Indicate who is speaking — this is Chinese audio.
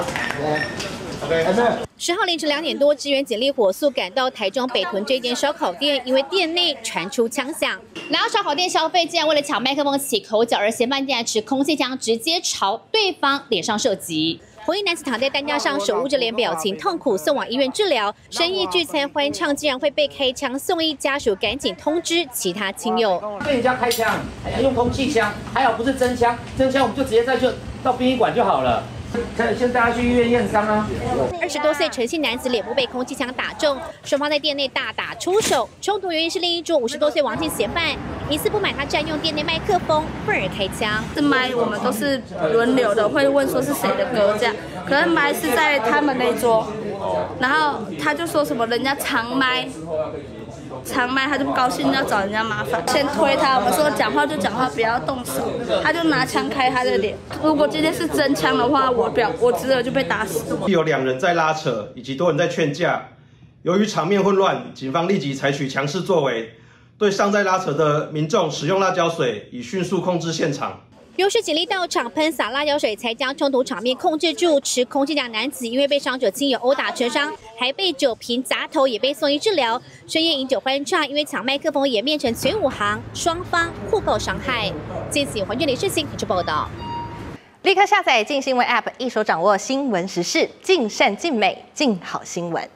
Speaker 1: 了。
Speaker 2: 十号凌晨两点多，支援警力火速赶到台中北屯这间烧烤店，因为店内传出枪响。来到烧烤店消费，竟然为了抢麦克风起口角，而嫌犯竟然持空气枪直接朝对方脸上射击。红衣男子躺在担架上，手捂着脸，表情痛苦，送往医院治疗。生意聚餐欢唱，竟然会被开枪送医，家属赶紧通知其他亲友。
Speaker 3: 被人家开枪，还要用空气枪，还好不是真枪，真枪我们就直接再就到殡仪馆就好了。先带他去医院验伤啊！
Speaker 2: 二十多岁陈姓男子脸部被空气枪打中，双方在店内大打出手。冲突原因是另一桌五十多岁王姓嫌犯疑似不满他占用店内麦克风，愤而开枪。
Speaker 1: 这麦我们都是轮流的，会问说是谁的歌这样，可能麦是在他们那桌，然后他就说什么人家长麦。长麦他就不高兴，要找人家麻烦，先推他。我们说讲话就讲话，不要动手。他就拿枪开他的脸。如果今天是真枪的话，我表我侄儿就被打死。
Speaker 4: 有两人在拉扯，以及多人在劝架。由于场面混乱，警方立即采取强势作为，对尚在拉扯的民众使用辣椒水，以迅速控制现场。
Speaker 2: 由是警力到场喷洒辣椒水，才将冲突场面控制住。持空气枪男子因为被伤者亲友殴打成伤，还被酒瓶砸头，也被送医治疗。深夜饮酒欢唱，因为抢麦克风演变成全武行，双方互告伤害。记者黄俊林事情提出报道。
Speaker 5: 立刻下载“静新闻 ”App，一手掌握新闻时事，尽善尽美，尽好新闻。